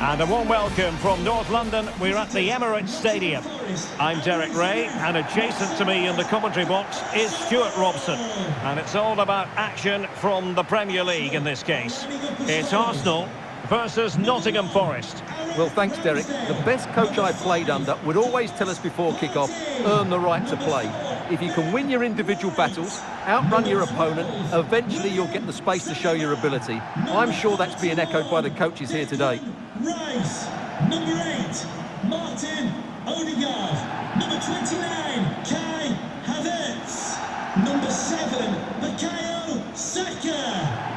And a warm welcome from North London. We're at the Emirates Stadium. I'm Derek Ray, and adjacent to me in the commentary box is Stuart Robson. And it's all about action from the Premier League in this case. It's Arsenal versus Nottingham Forest. Well, thanks, Derek. The best coach I played under would always tell us before kick-off, earn the right to play. If you can win your individual battles, outrun your opponent, eventually you'll get the space to show your ability. I'm sure that's being echoed by the coaches here today. Rice, number eight, Martin Odegaard, number 29, Kai Havertz, number seven, Bukayo Saka.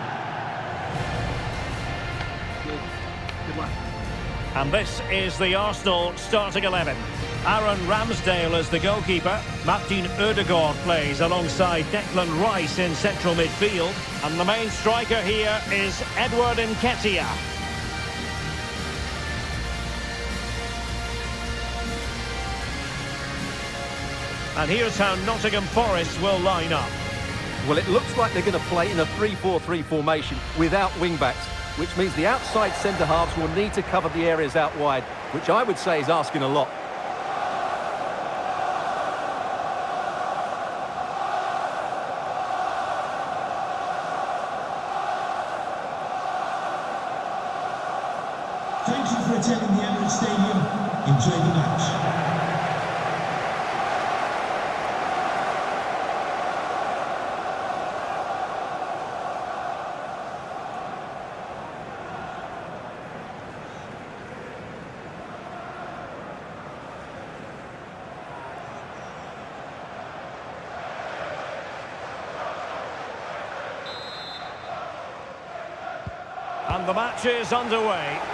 Good luck. And this is the Arsenal starting 11. Aaron Ramsdale as the goalkeeper. Martin Odegaard plays alongside Declan Rice in central midfield. And the main striker here is Edward Nketiah. And here's how Nottingham Forest will line up. Well, it looks like they're going to play in a 3-4-3 formation without wing-backs, which means the outside centre-halves will need to cover the areas out wide, which I would say is asking a lot. Stadium. Enjoy the match. And the match is underway.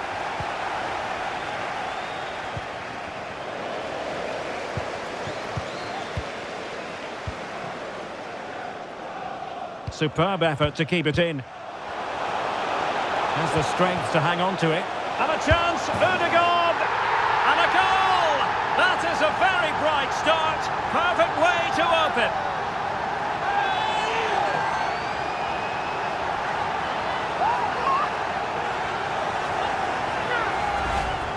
Superb effort to keep it in. Has the strength to hang on to it. And a chance, Odegaard! And a goal! That is a very bright start. Perfect way to open.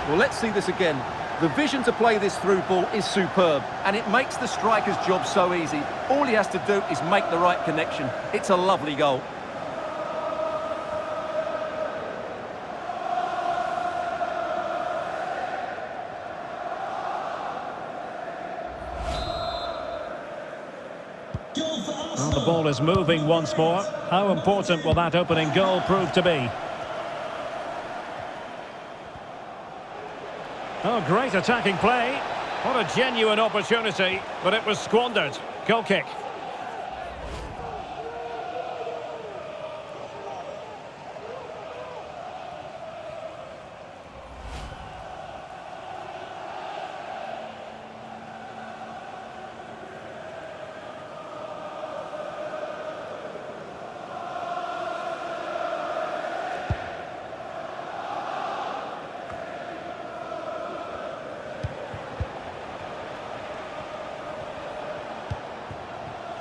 Well, let's see this again. The vision to play this through ball is superb, and it makes the striker's job so easy. All he has to do is make the right connection. It's a lovely goal. Well, the ball is moving once more. How important will that opening goal prove to be? Oh, great attacking play. What a genuine opportunity, but it was squandered. Goal kick.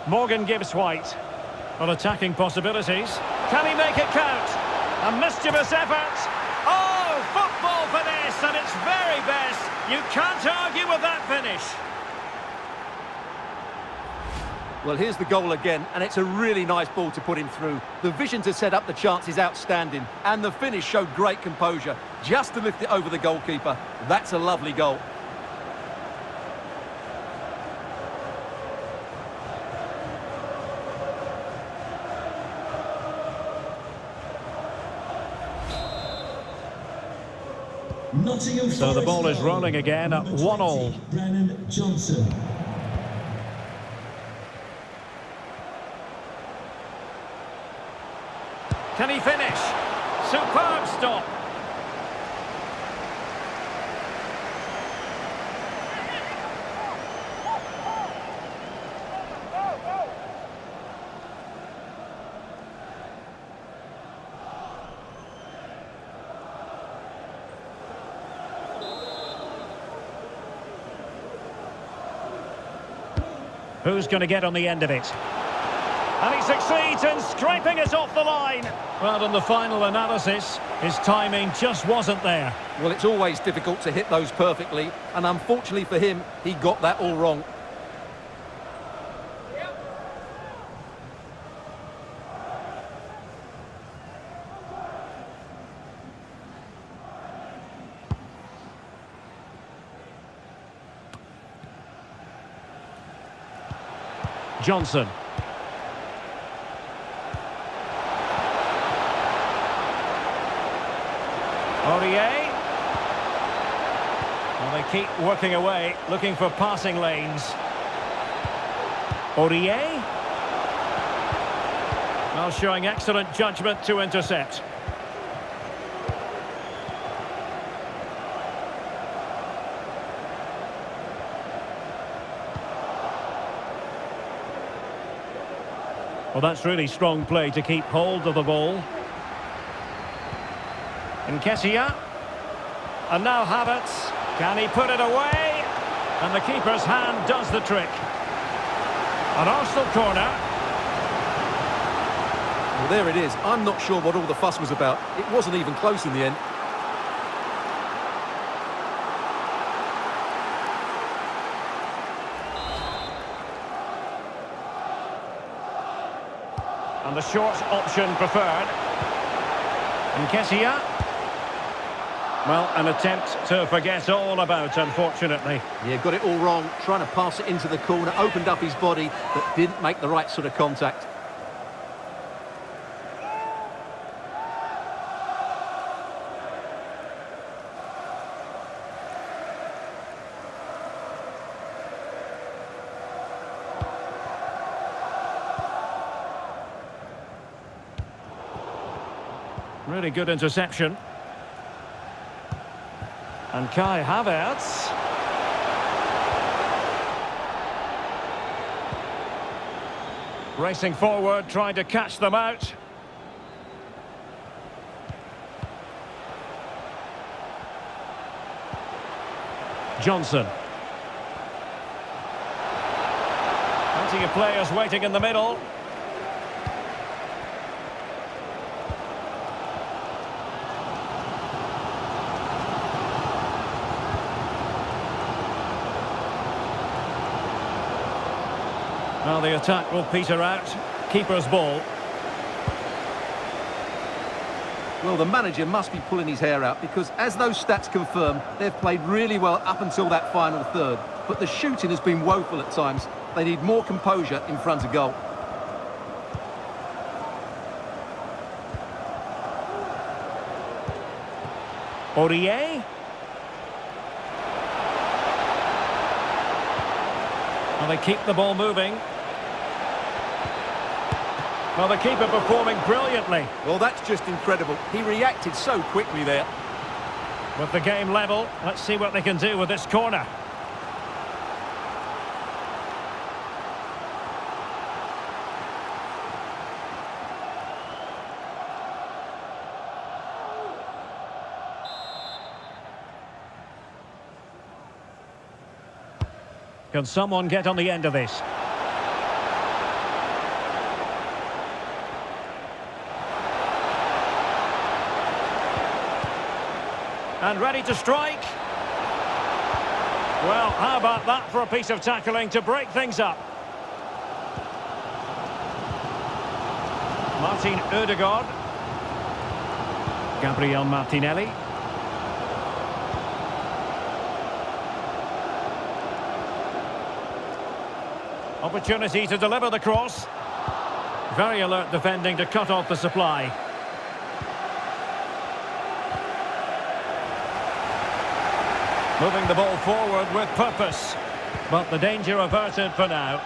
Morgan Gibbs White. On attacking possibilities. Can he make it count? A mischievous effort. Oh, football for this, and it's very best. You can't argue with that finish. Well, here's the goal again, and it's a really nice ball to put him through. The vision to set up the chance is outstanding, and the finish showed great composure. Just to lift it over the goalkeeper. That's a lovely goal. So the ball is rolling again at 1 all. Brennan Johnson. Can he finish? Superb stop. Who's going to get on the end of it? And he succeeds in scraping it off the line. Well, in the final analysis, his timing just wasn't there. Well, it's always difficult to hit those perfectly, and unfortunately for him, he got that all wrong. Johnson. Aurier. Well, they keep working away, looking for passing lanes. Aurier. Well, showing excellent judgment to intercept. Well, that's really strong play to keep hold of the ball. Nketiah. And now Havertz. Can he put it away? And the keeper's hand does the trick. An Arsenal corner. Well, there it is. I'm not sure what all the fuss was about. It wasn't even close in the end. And the short option preferred. Nketiah. Well, an attempt to forget all about, unfortunately. Yeah, got it all wrong. Trying to pass it into the corner, opened up his body, but didn't make the right sort of contact. Really good interception. And Kai Havertz. Racing forward, trying to catch them out. Johnson. Plenty of players waiting in the middle. Well, the attack will peter out. Keeper's ball. Well, the manager must be pulling his hair out because, as those stats confirm, they've played really well up until that final third. But the shooting has been woeful at times. They need more composure in front of goal. Aurier. Well, they keep the ball moving. Well, the keeper performing brilliantly. Well, that's just incredible. He reacted so quickly there. With the game level, let's see what they can do with this corner. Can someone get on the end of this? And ready to strike. Well, how about that for a piece of tackling to break things up? Martin Odegaard. Gabriel Martinelli. Opportunity to deliver the cross. Very alert defending to cut off the supply. Moving the ball forward with purpose. But the danger averted for now.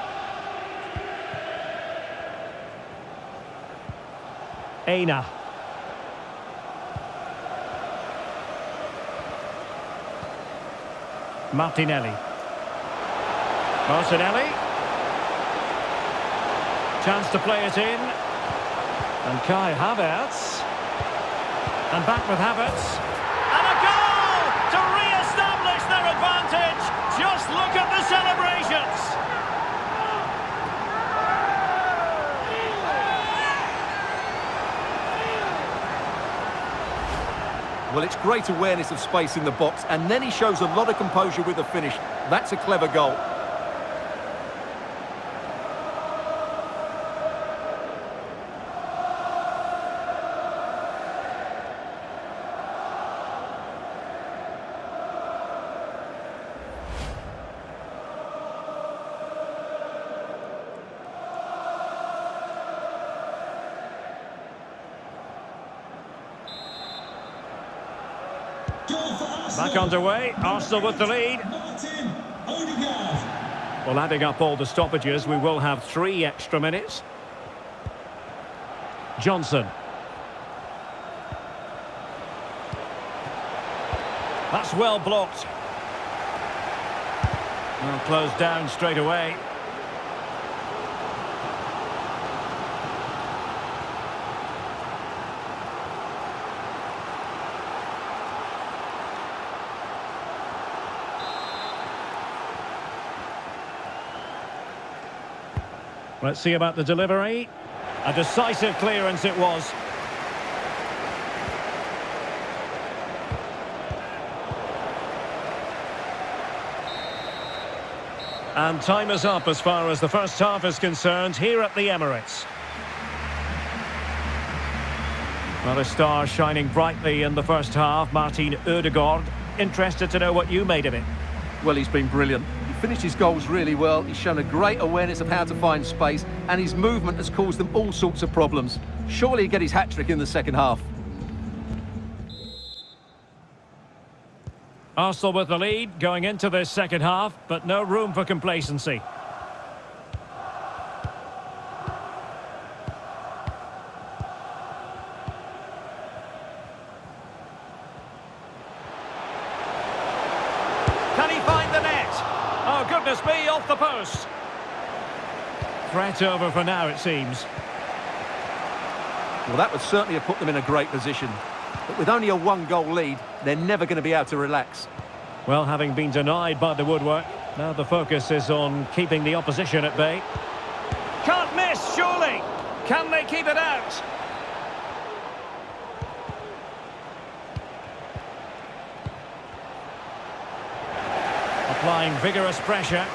Aina. Martinelli. Martinelli. Chance to play it in. And Kai Havertz. And back with Havertz. celebrations. Well, it's great awareness of space in the box, and then he shows a lot of composure with the finish. That's a clever goal. Underway, Arsenal with the lead. Well, adding up all the stoppages, we will have three extra minutes. Johnson. That's well blocked. Well, closed down straight away. Let's see about the delivery. A decisive clearance it was. And time is up as far as the first half is concerned here at the Emirates. Another star shining brightly in the first half, Martin Odegaard. Interested to know what you made of it. Well, he's been brilliant. He finished his goals really well. He's shown a great awareness of how to find space, and his movement has caused them all sorts of problems. Surely he'll get his hat-trick in the second half. Arsenal with the lead going into this second half, but no room for complacency. Can he find the net? Goodness me, off the post. Threat over for now, it seems. Well, that would certainly have put them in a great position. But with only a one-goal lead, they're never going to be able to relax. Well, having been denied by the woodwork, now the focus is on keeping the opposition at bay. Can't miss, surely! Can they keep it out? Applying vigorous pressure.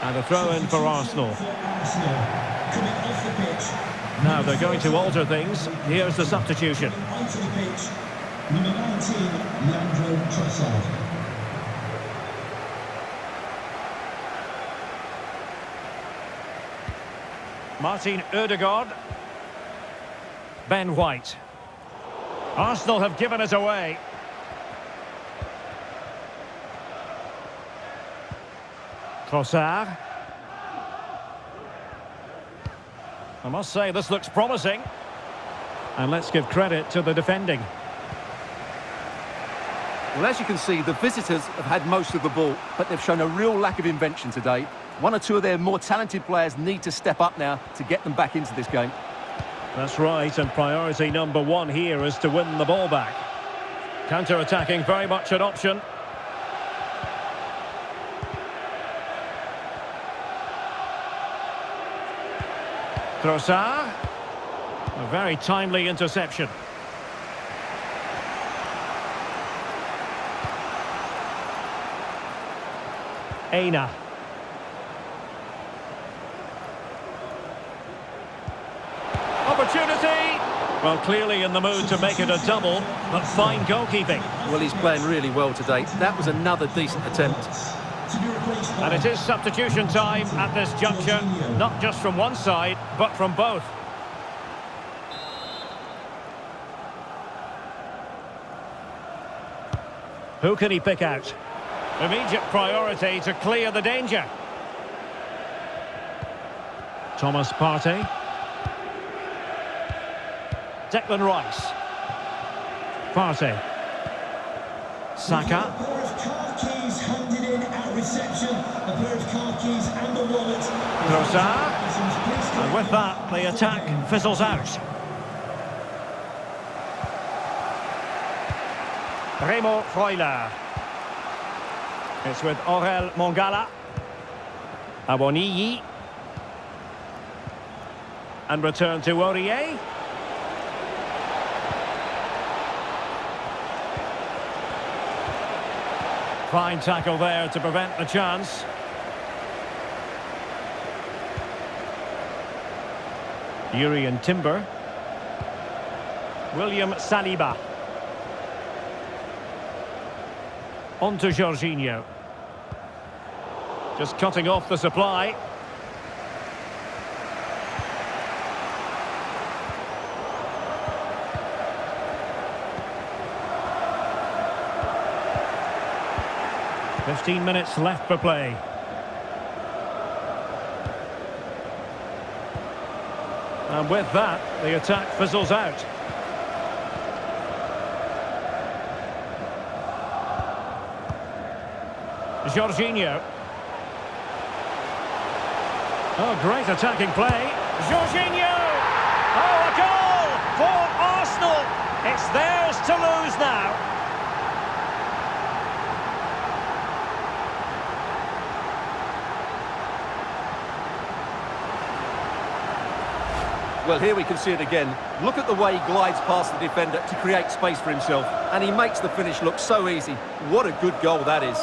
And a throw-in for Arsenal. Now they're going to alter things. Here's the substitution. Onto the pitch. Number 19, Leandro Trossard. Martin Odegaard. Ben White. Arsenal have given it away. Trossard. I must say, this looks promising. And let's give credit to the defending. Well, as you can see, the visitors have had most of the ball, but they've shown a real lack of invention today. One or two of their more talented players need to step up now to get them back into this game. That's right, and priority number one here is to win the ball back. Counter-attacking, very much an option. Trossard. A very timely interception. Aina. Opportunity. Well, clearly in the mood to make it a double, but fine goalkeeping. Well, he's playing really well today. That was another decent attempt. To be replaced by And it is substitution time at this juncture, not just from one side, but from both. Who can he pick out? Immediate priority to clear the danger. Thomas Partey. Declan Rice. Partey. Saka. A pair of car keys handed in at reception. A pair of car keys and a wallet. Trossard. And with that, the attack fizzles out. Remo Freuler. It's with Orel Mangala. Awoniyi. And return to Aurier. Fine tackle there to prevent the chance. Jurrien Timber. William Saliba. On to Jorginho. Just cutting off the supply. Fifteen minutes left for play. And with that, the attack fizzles out. Jorginho. Oh, great attacking play. Jorginho! Oh, a goal for Arsenal! It's theirs to lose now. Well, here we can see it again. Look at the way he glides past the defender to create space for himself. And he makes the finish look so easy. What a good goal that is.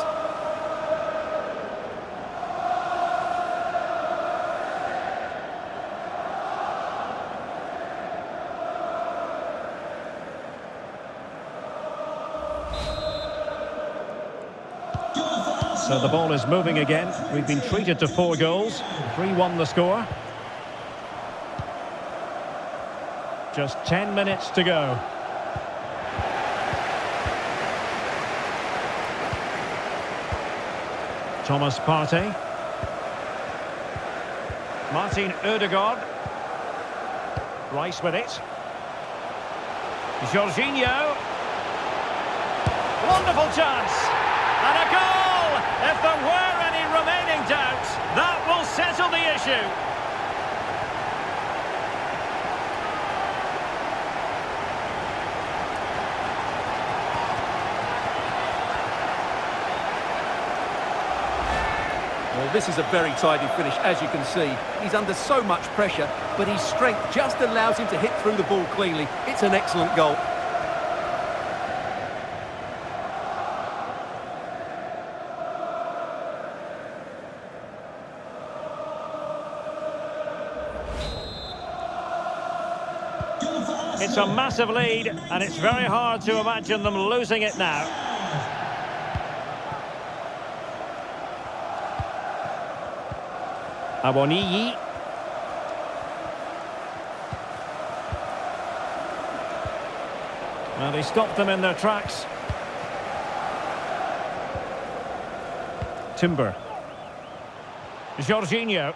So the ball is moving again. We've been treated to four goals. 3-1 the score. Just 10 minutes to go. Thomas Partey. Martin Odegaard. Rice with it. Jorginho. Wonderful chance. And a goal! If there were any remaining doubts, that will settle the issue. This is a very tidy finish, as you can see. He's under so much pressure, but his strength just allows him to hit through the ball cleanly. It's an excellent goal. It's a massive lead, and it's very hard to imagine them losing it now. Awoniyi. Well, they stopped them in their tracks. Timber. Jorginho.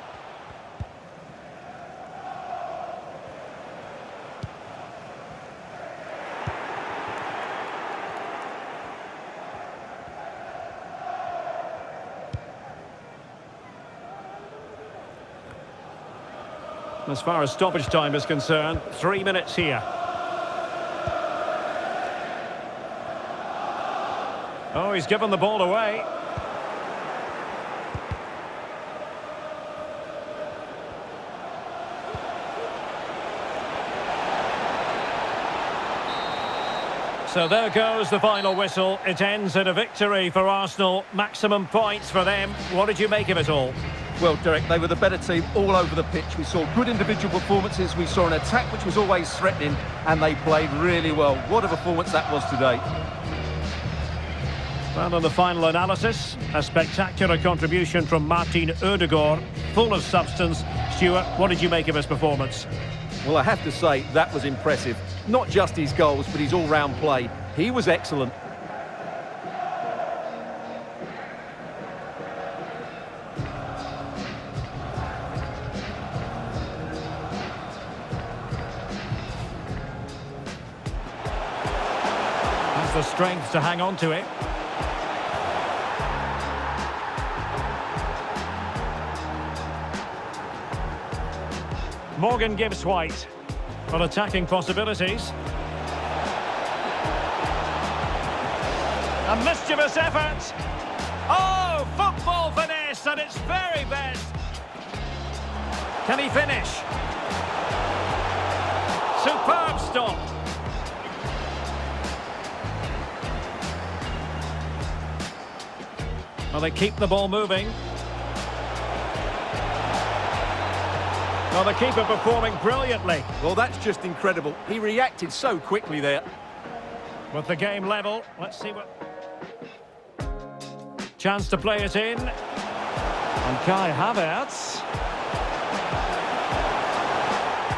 As far as stoppage time is concerned, three minutes here. Oh, he's given the ball away. So there goes the final whistle. It ends in a victory for Arsenal. Maximum points for them. What did you make of it all? Well, Derek, they were the better team all over the pitch. We saw good individual performances. We saw an attack which was always threatening, and they played really well. What a performance that was today. Well, on the final analysis, a spectacular contribution from Martin Odegaard, full of substance. Stuart, what did you make of his performance? Well, I have to say, that was impressive. Not just his goals, but his all-round play. He was excellent. The strength to hang on to it. Morgan Gibbs White for attacking possibilities. A mischievous effort. Oh, football finesse at its very best. Can he finish? Superb stop. Well, they keep the ball moving. Well, the keeper performing brilliantly. Well, that's just incredible. He reacted so quickly there. With the game level, let's see what... Chance to play it in. And Kai Havertz.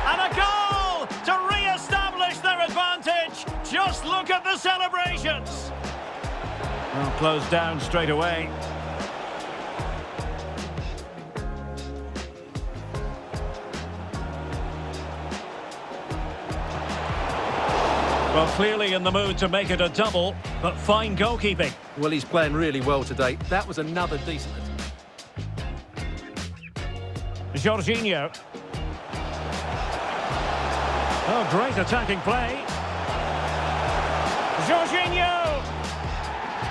And a goal to re-establish their advantage. Just look at the celebrations. Well, closed down straight away. Well, clearly in the mood to make it a double, but fine goalkeeping. Well, he's playing really well today. That was another decent Jorginho. Oh, great attacking play. Jorginho!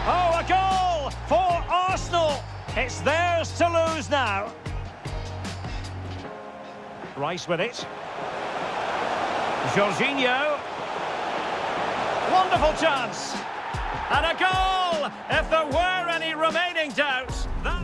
Oh, a goal for Arsenal. It's theirs to lose now. Rice with it. Jorginho. Wonderful chance. And a goal! If there were any remaining doubts, that